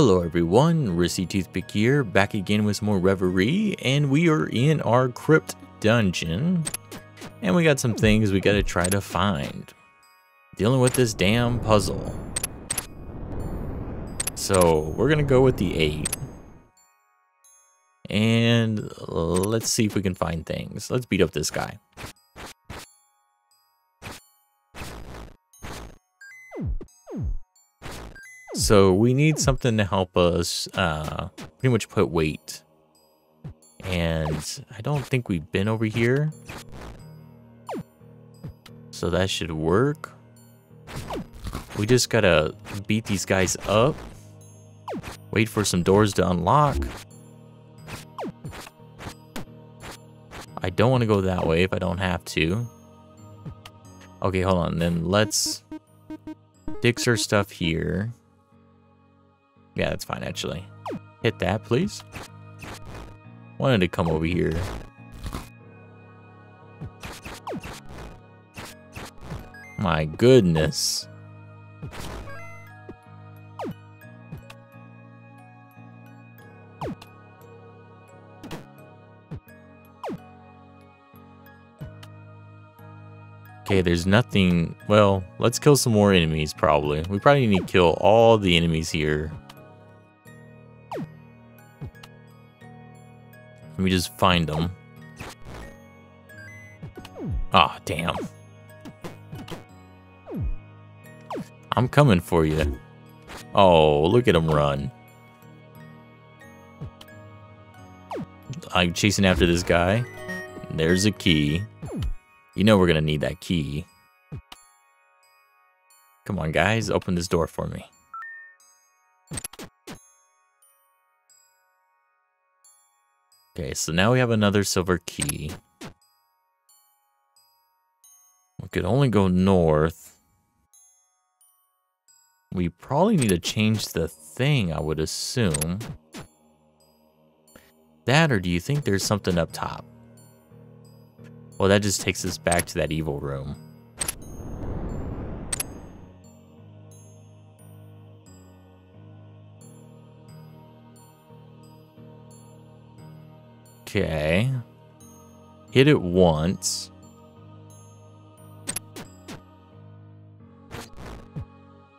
Hello everyone, Risky Toothpick here, back again with some more Reverie, and we are in our Crypt Dungeon, and we got some things we gotta try to find. Dealing with this damn puzzle. So, we're gonna go with the 8. And let's see if we can find things. Let's beat up this guy. So we need something to help us uh, pretty much put weight. And I don't think we've been over here. So that should work. We just gotta beat these guys up. Wait for some doors to unlock. I don't want to go that way if I don't have to. Okay, hold on. Then let's fix our stuff here. Yeah, that's fine, actually. Hit that, please. Wanted to come over here. My goodness. Okay, there's nothing... Well, let's kill some more enemies, probably. We probably need to kill all the enemies here. Let me just find them. Ah, oh, damn. I'm coming for you. Oh, look at him run. I'm chasing after this guy. There's a key. You know we're gonna need that key. Come on, guys. Open this door for me. Okay, so now we have another silver key. We could only go north. We probably need to change the thing, I would assume. That, or do you think there's something up top? Well, that just takes us back to that evil room. Okay. Hit it once.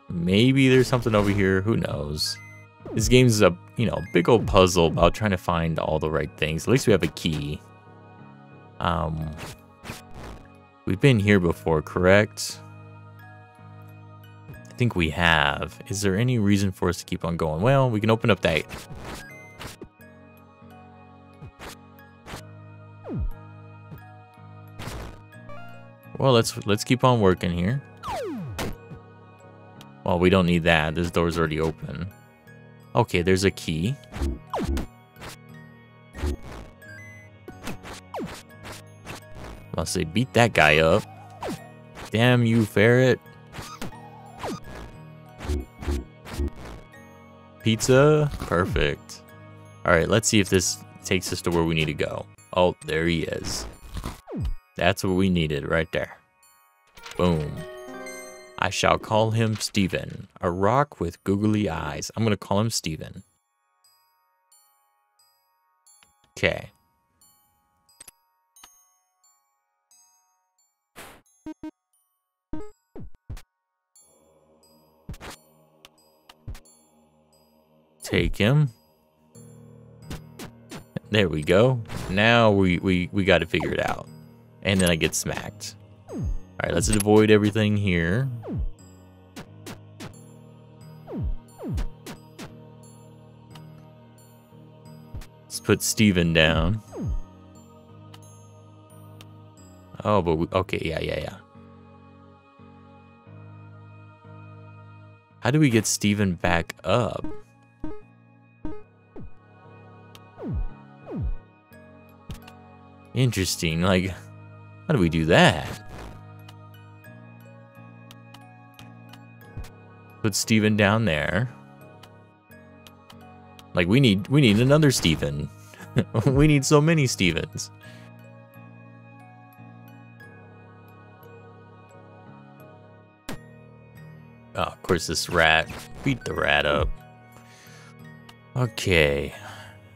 Maybe there's something over here. Who knows? This game is a, you know, big old puzzle about trying to find all the right things. At least we have a key. Um, we've been here before, correct? I think we have. Is there any reason for us to keep on going? Well, we can open up that Well, let's let's keep on working here. Well, we don't need that. This door's already open. Okay, there's a key. I'll say beat that guy up. Damn you, ferret. Pizza? Perfect. Alright, let's see if this takes us to where we need to go. Oh, there he is. That's what we needed right there. Boom. I shall call him Steven, a rock with googly eyes. I'm going to call him Steven. Okay. Take him. There we go. Now we, we, we got to figure it out and then I get smacked. Alright, let's avoid everything here. Let's put Steven down. Oh, but we, okay, yeah, yeah, yeah. How do we get Steven back up? Interesting, like... How do we do that? Put Steven down there. Like we need we need another Steven. we need so many Stevens. Oh, of course this rat. Beat the rat up. Okay.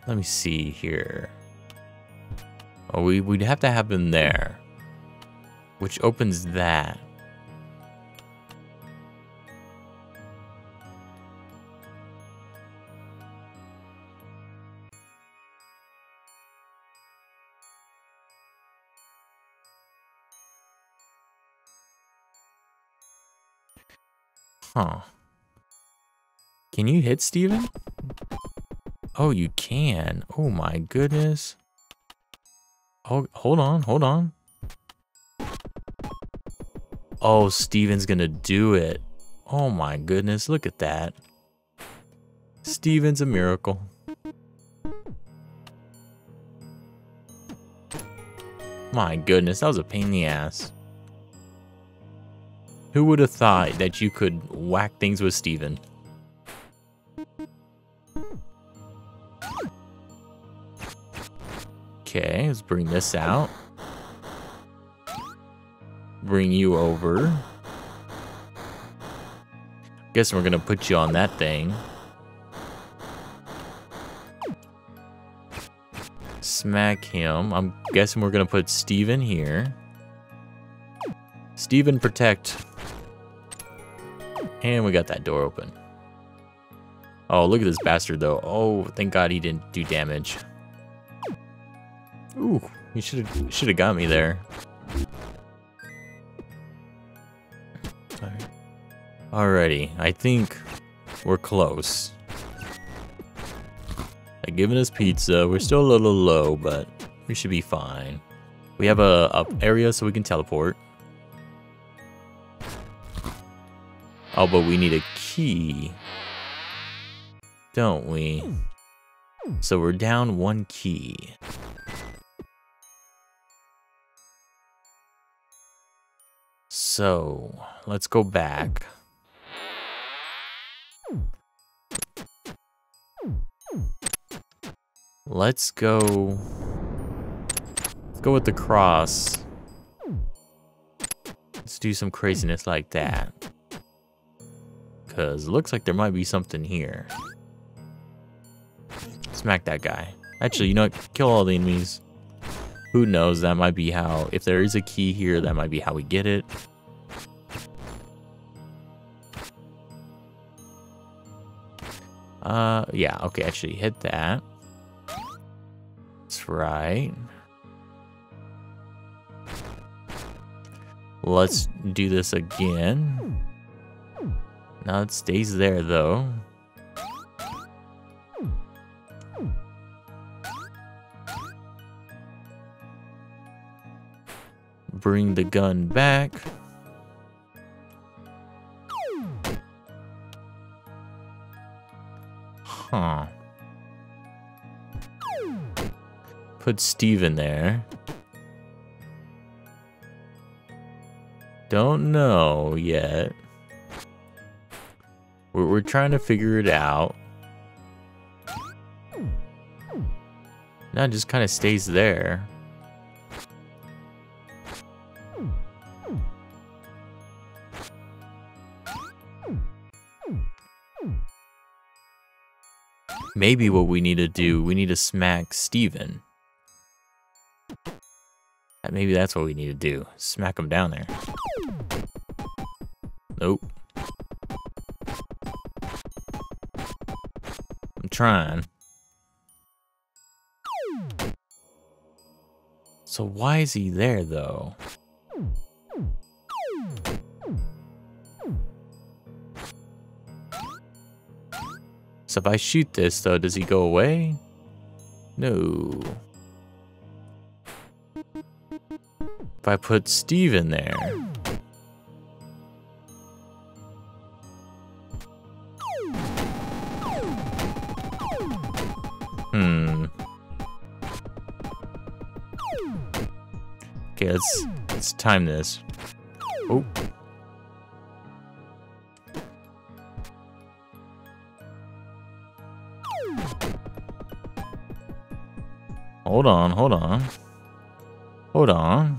Let me see here. Oh, we, we'd have to have him there. Which opens that. Huh. Can you hit Steven? Oh, you can. Oh my goodness. Oh, hold on, hold on. Oh, Steven's gonna do it. Oh my goodness, look at that. Steven's a miracle. My goodness, that was a pain in the ass. Who would have thought that you could whack things with Steven? Okay, let's bring this out. Bring you over. Guess we're gonna put you on that thing. Smack him. I'm guessing we're gonna put Steven here. Steven protect. And we got that door open. Oh, look at this bastard though. Oh, thank God he didn't do damage. Ooh, he should have should have got me there. Alrighty, I think we're close. They're giving us pizza. We're still a little low, but we should be fine. We have a, a area so we can teleport. Oh, but we need a key. Don't we? So we're down one key. So, let's go back. Let's go... Let's go with the cross. Let's do some craziness like that. Because it looks like there might be something here. Smack that guy. Actually, you know what? Kill all the enemies. Who knows? That might be how... If there is a key here, that might be how we get it. Uh, yeah, okay, actually hit that. Right. Let's do this again. Now it stays there, though. Bring the gun back. Huh. Put Steve in there. Don't know yet. We're, we're trying to figure it out. Now it just kind of stays there. Maybe what we need to do, we need to smack Steven. Maybe that's what we need to do. Smack him down there. Nope. I'm trying. So why is he there, though? So if I shoot this, though, does he go away? No. If I put Steve in there... Hmm. Okay, let's let's time this. Oh. Hold on, hold on. Hold on.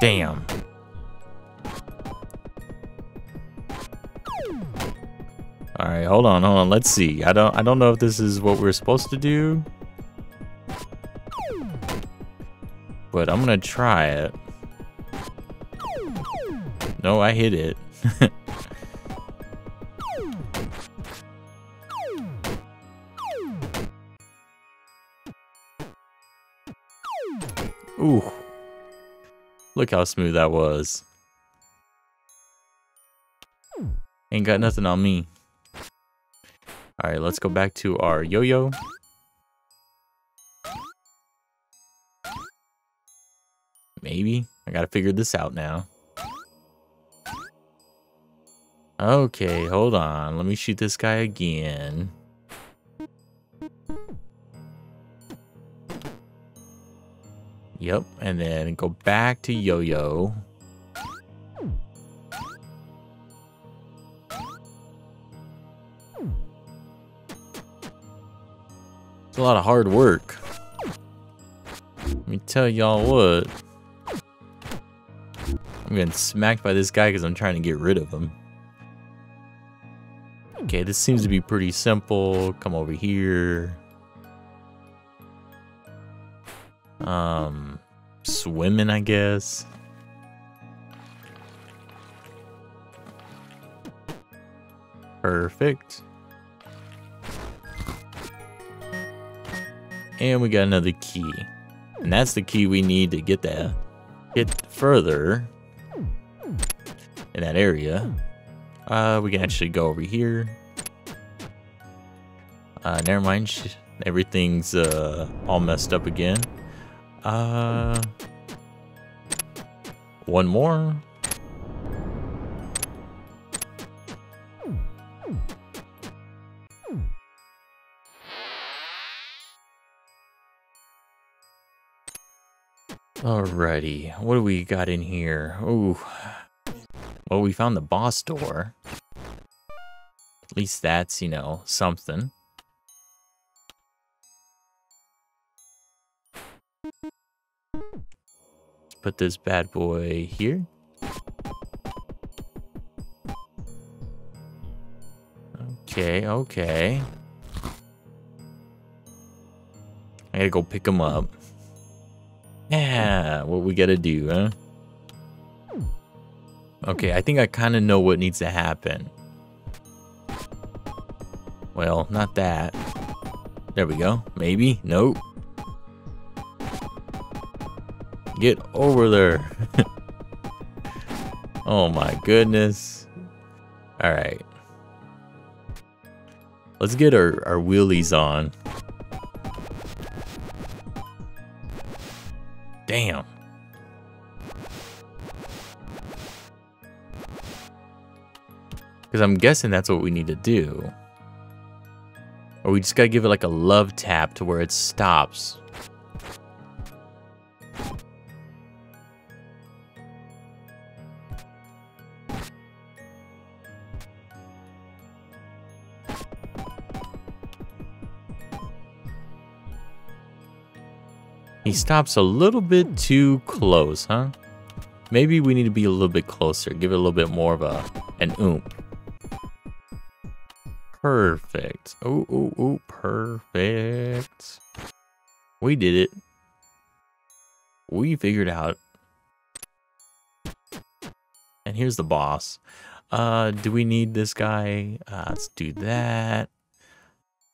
Damn. All right, hold on, hold on. Let's see. I don't I don't know if this is what we're supposed to do. But I'm going to try it. No, I hit it. Ooh. Look how smooth that was. Ain't got nothing on me. Alright, let's go back to our yo-yo. Maybe. I gotta figure this out now. Okay, hold on. Let me shoot this guy again. Yep, and then go back to yo-yo. It's a lot of hard work. Let me tell y'all what. I'm getting smacked by this guy because I'm trying to get rid of him. Okay, this seems to be pretty simple. Come over here. Um, swimming, I guess. Perfect. And we got another key. And that's the key we need to get that get further in that area. Uh, we can actually go over here. Uh, never mind. Everything's uh, all messed up again. Uh, one more. Alrighty, what do we got in here? Ooh, well, we found the boss door. At least that's, you know, something. Put this bad boy here. Okay, okay. I gotta go pick him up. Yeah, what we gotta do, huh? Okay, I think I kind of know what needs to happen. Well, not that. There we go. Maybe? Nope. Get over there. oh my goodness. Alright. Let's get our, our wheelies on. Damn. Because I'm guessing that's what we need to do. Or we just gotta give it like a love tap to where it stops. He stops a little bit too close, huh? Maybe we need to be a little bit closer. Give it a little bit more of a an oomph. Perfect. Oh, oh, oh, perfect. We did it. We figured out. And here's the boss. Uh, do we need this guy? Uh, let's do that.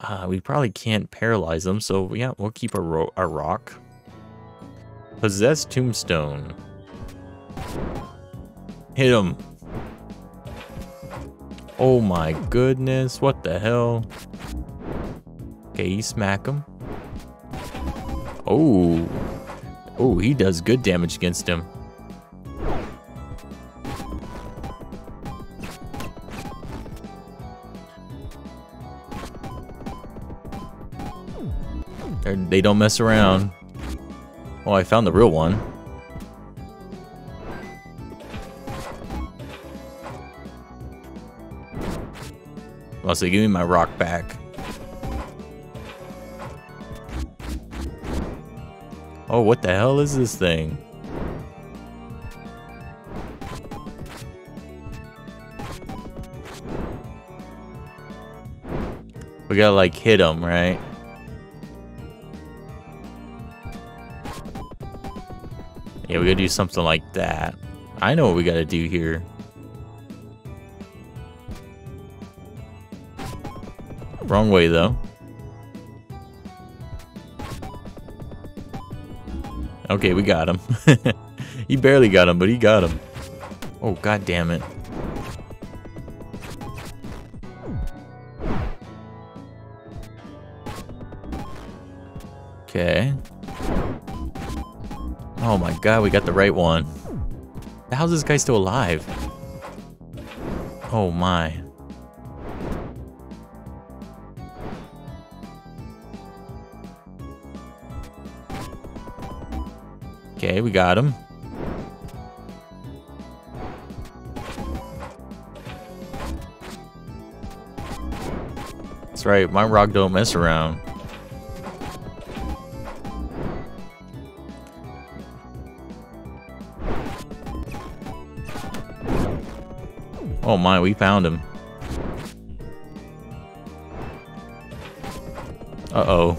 Uh, we probably can't paralyze him, so yeah, we'll keep a, ro a rock. Possessed Tombstone. Hit him. Oh my goodness, what the hell? Okay, you smack him. Oh. Oh, he does good damage against him. They're, they do not mess around. Oh, I found the real one. Mostly give me my rock back. Oh, what the hell is this thing? We gotta like hit him, right? Yeah, we gotta do something like that. I know what we gotta do here. Wrong way, though. Okay, we got him. he barely got him, but he got him. Oh, god damn it. Okay. Oh my god, we got the right one. How's this guy still alive? Oh my. Okay, we got him. That's right, my rock don't mess around. Oh my, we found him. Uh-oh.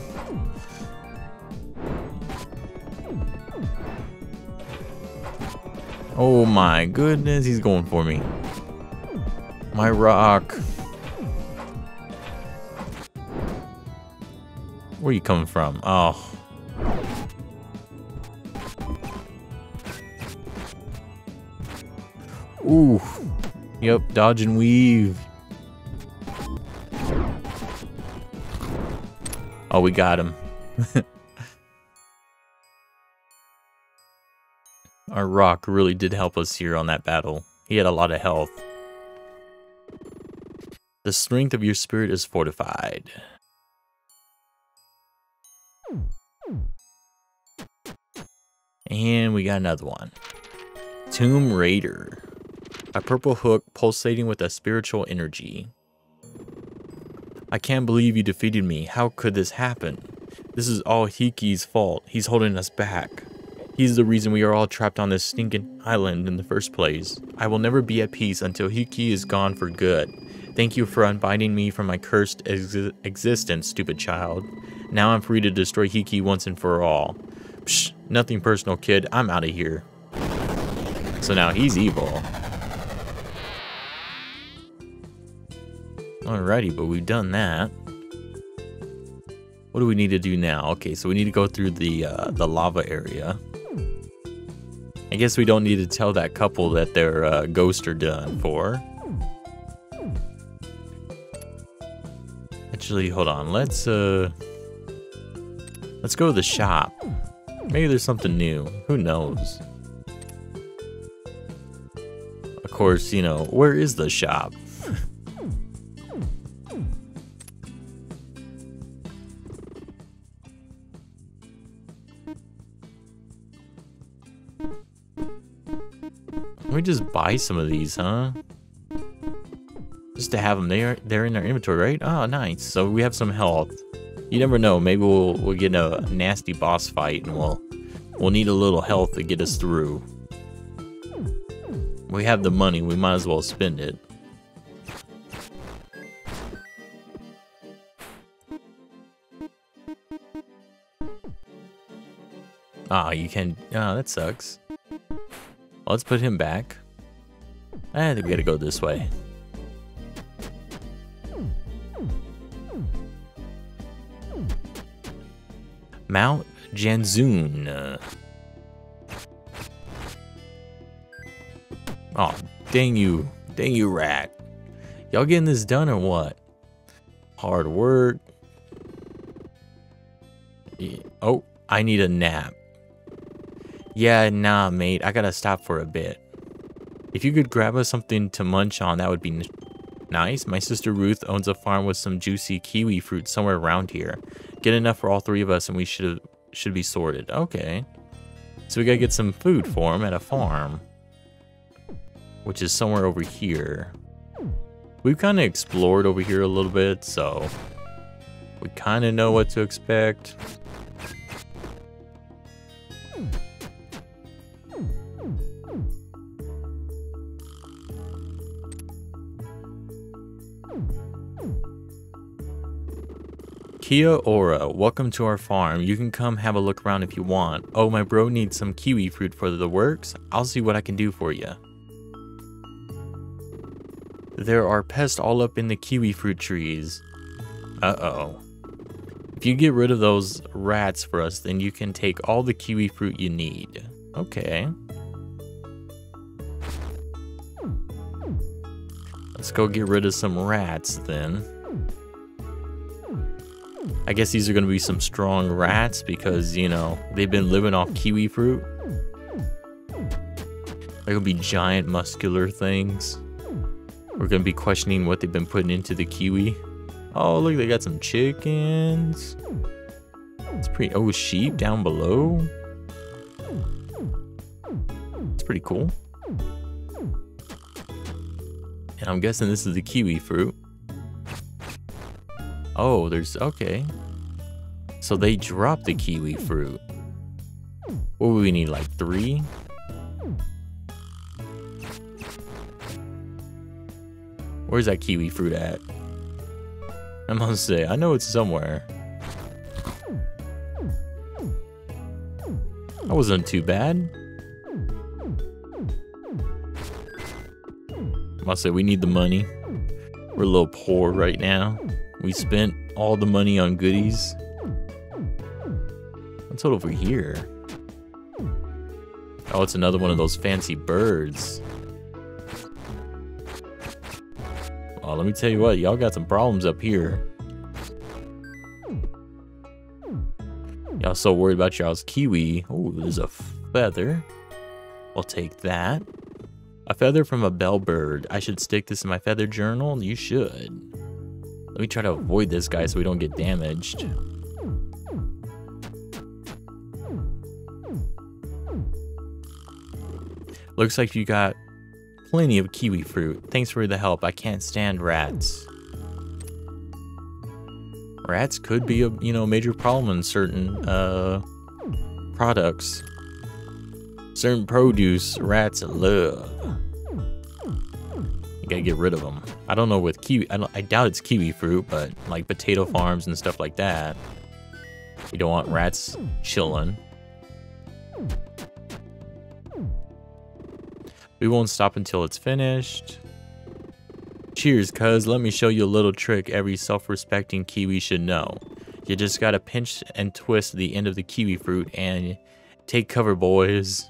Oh my goodness, he's going for me. My rock. Where you coming from? Oh. Yep, dodge and weave. Oh, we got him. Our rock really did help us here on that battle. He had a lot of health. The strength of your spirit is fortified. And we got another one. Tomb Raider. A purple hook pulsating with a spiritual energy. I can't believe you defeated me. How could this happen? This is all Hiki's fault. He's holding us back. He's the reason we are all trapped on this stinking island in the first place. I will never be at peace until Hiki is gone for good. Thank you for unbinding me from my cursed ex existence, stupid child. Now I'm free to destroy Hiki once and for all. Psh, nothing personal, kid. I'm out of here. So now he's evil. Alrighty, but we've done that. What do we need to do now? Okay, so we need to go through the uh, the lava area. I guess we don't need to tell that couple that their uh, ghosts are done for. Actually, hold on. Let's uh, let's go to the shop. Maybe there's something new. Who knows? Of course, you know, where is the shop? We just buy some of these, huh? Just to have them there, they're in our inventory, right? Oh, nice. So we have some health. You never know. Maybe we'll we'll get a nasty boss fight, and we'll we'll need a little health to get us through. We have the money. We might as well spend it. Ah, oh, you can. Oh, that sucks. Let's put him back. I think we gotta go this way. Mount Janzoon. Oh, dang you. Dang you, rat. Y'all getting this done or what? Hard work. Oh, I need a nap. Yeah, nah, mate. I gotta stop for a bit. If you could grab us something to munch on, that would be nice. My sister Ruth owns a farm with some juicy kiwi fruit somewhere around here. Get enough for all three of us and we should should be sorted. Okay. So we gotta get some food for him at a farm. Which is somewhere over here. We've kind of explored over here a little bit, so... We kind of know what to expect. Kia Ora, welcome to our farm. You can come have a look around if you want. Oh, my bro needs some kiwi fruit for the works. I'll see what I can do for you. There are pests all up in the kiwi fruit trees. Uh-oh. If you get rid of those rats for us, then you can take all the kiwi fruit you need. Okay. Let's go get rid of some rats then. I guess these are going to be some strong rats because, you know, they've been living off kiwi fruit. They're going to be giant muscular things. We're going to be questioning what they've been putting into the kiwi. Oh, look, they got some chickens. It's pretty... Oh, sheep down below. It's pretty cool. And I'm guessing this is the kiwi fruit. Oh, there's, okay. So they dropped the kiwi fruit. What would we need, like three? Where's that kiwi fruit at? I must say, I know it's somewhere. That wasn't too bad. I must say, we need the money. We're a little poor right now. We spent all the money on goodies. What's over here? Oh, it's another one of those fancy birds. Oh, let me tell you what, y'all got some problems up here. Y'all so worried about y'all's kiwi. Oh, there's a feather. I'll take that. A feather from a bellbird. I should stick this in my feather journal? You should. Let me try to avoid this guy so we don't get damaged. Looks like you got plenty of kiwi fruit. Thanks for the help. I can't stand rats. Rats could be a, you know, major problem in certain uh products. Certain produce rats love. You gotta get rid of them. I don't know with kiwi. I, I doubt it's kiwi fruit, but like potato farms and stuff like that. You don't want rats chilling. We won't stop until it's finished. Cheers, cuz. Let me show you a little trick every self-respecting kiwi should know. You just gotta pinch and twist the end of the kiwi fruit and take cover, boys.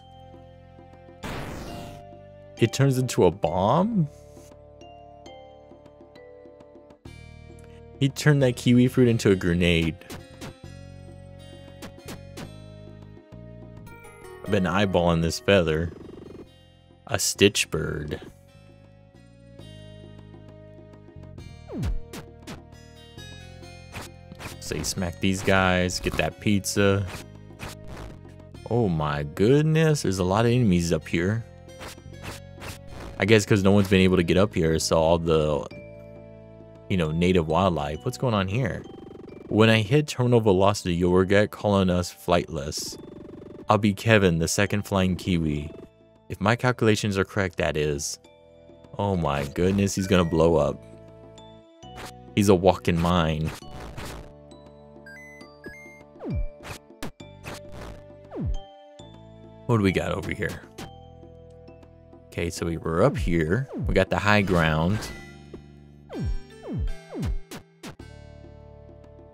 It turns into a bomb? He turned that kiwi fruit into a grenade. I've been eyeballing this feather. A stitch bird. Say smack these guys, get that pizza. Oh my goodness, there's a lot of enemies up here. I guess because no one's been able to get up here, so all the you know, native wildlife. What's going on here? When I hit terminal velocity, you'll regret calling us flightless. I'll be Kevin, the second flying Kiwi. If my calculations are correct, that is. Oh my goodness, he's gonna blow up. He's a walking mine. What do we got over here? Okay, so we were up here. We got the high ground.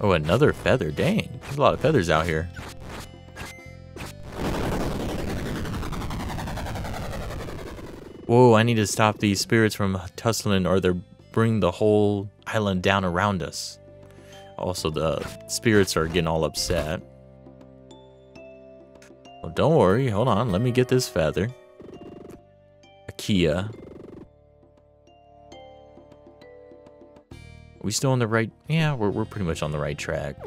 Oh, another feather. Dang. There's a lot of feathers out here. Whoa, I need to stop these spirits from tussling or they'll bring the whole island down around us. Also, the spirits are getting all upset. Well, don't worry. Hold on. Let me get this feather. A we still on the right? Yeah, we're, we're pretty much on the right track.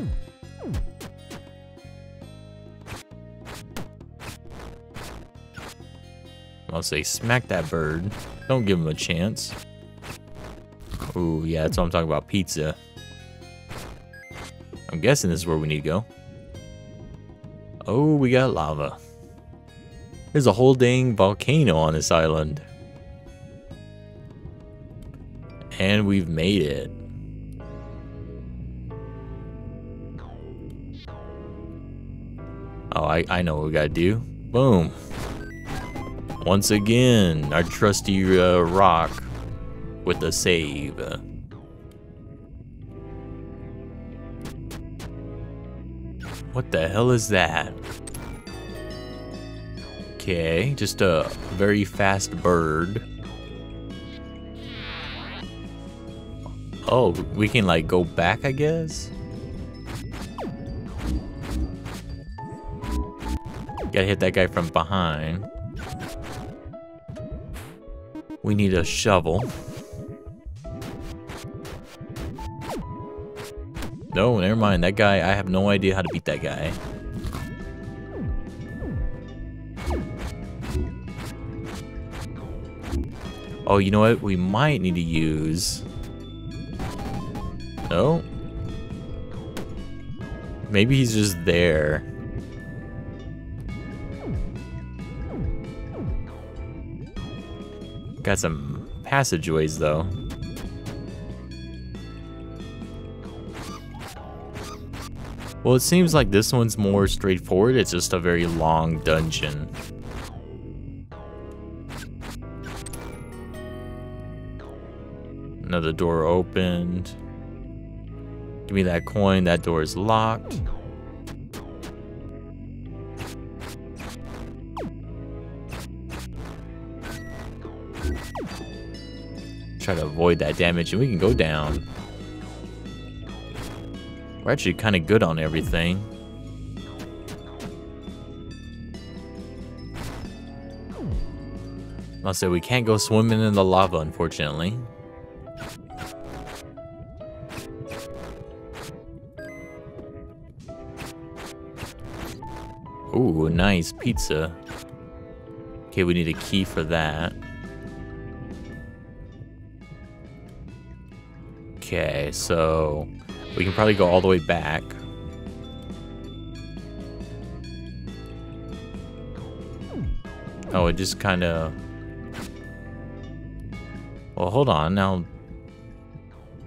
I'll say smack that bird. Don't give him a chance. Ooh, yeah, that's what I'm talking about. Pizza. I'm guessing this is where we need to go. Oh, we got lava. There's a whole dang volcano on this island. And we've made it. Oh, I, I know what we gotta do. Boom. Once again, our trusty uh, rock with a save. What the hell is that? Okay, just a very fast bird. Oh, we can like go back, I guess? Gotta hit that guy from behind. We need a shovel. No, never mind. That guy, I have no idea how to beat that guy. Oh, you know what? We might need to use... No? Maybe he's just there. Got some passageways, though. Well, it seems like this one's more straightforward. It's just a very long dungeon. Another door opened. Give me that coin. That door is locked. Try to avoid that damage and we can go down. We're actually kind of good on everything. I'll say we can't go swimming in the lava, unfortunately. Ooh, nice pizza. Okay, we need a key for that. Okay, so we can probably go all the way back. Oh, it just kind of... Well, hold on. Now,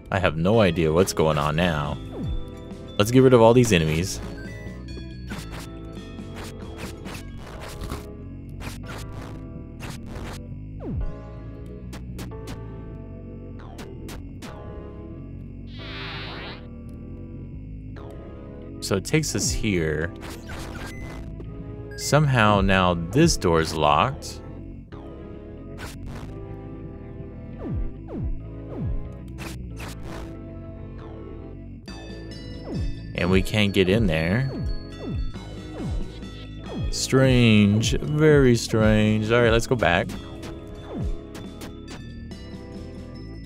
I have no idea what's going on now. Let's get rid of all these enemies. So it takes us here. Somehow now this door is locked. And we can't get in there. Strange. Very strange. Alright, let's go back.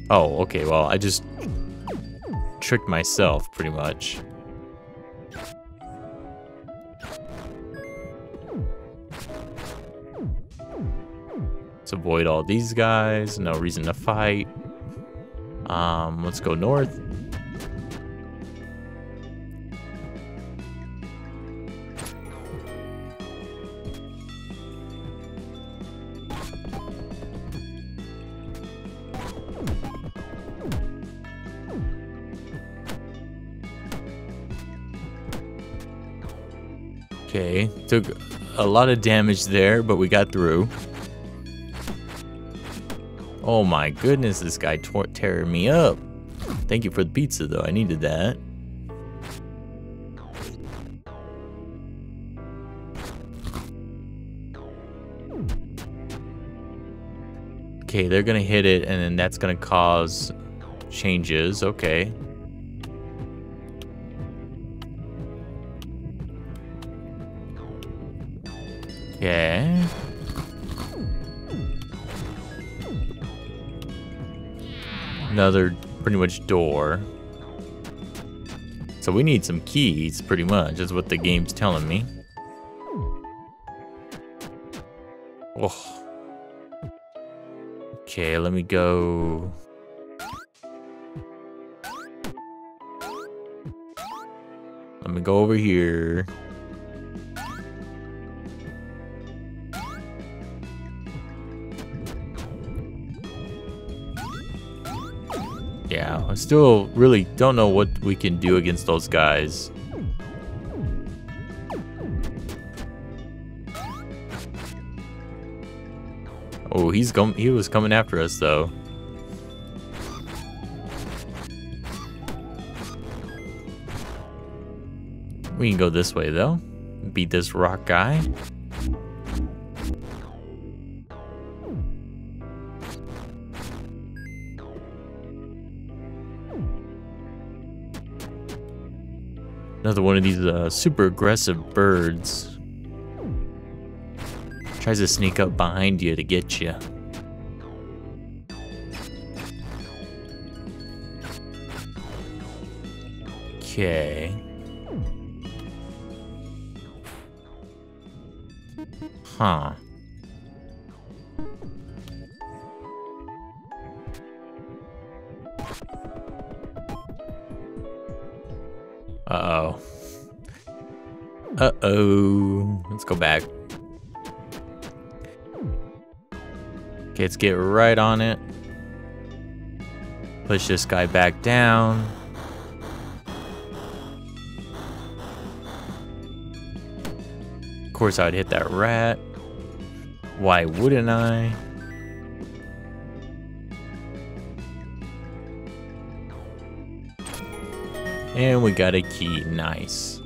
Oh, okay, well, I just tricked myself, pretty much. Avoid all these guys. No reason to fight. Um, let's go north. Okay, took a lot of damage there, but we got through. Oh my goodness, this guy tore tearing me up. Thank you for the pizza, though. I needed that. Okay, they're gonna hit it, and then that's gonna cause changes. Okay. Okay. Another pretty much door. So we need some keys, pretty much, is what the game's telling me. Oh. Okay, let me go... Let me go over here. Yeah, I still really don't know what we can do against those guys. Oh, he's com he was coming after us though. We can go this way though. Beat this rock guy. Another one of these uh, super aggressive birds. Tries to sneak up behind you to get you. Okay. Huh. Uh-oh. Let's go back. Okay, let's get right on it. Push this guy back down. Of course, I'd hit that rat. Why wouldn't I? And we got a key. Nice.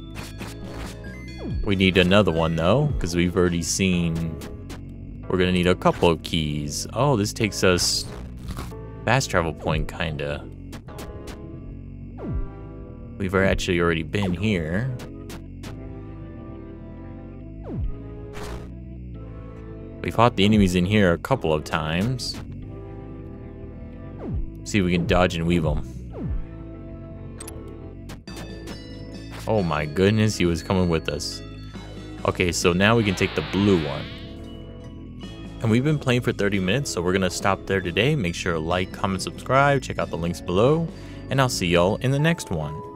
We need another one, though, because we've already seen... We're to need a couple of keys. Oh, this takes us... Fast travel point, kind of. We've actually already been here. We fought the enemies in here a couple of times. See if we can dodge and weave them. Oh my goodness, he was coming with us. Okay, so now we can take the blue one. And we've been playing for 30 minutes, so we're going to stop there today. Make sure to like, comment, subscribe, check out the links below, and I'll see y'all in the next one.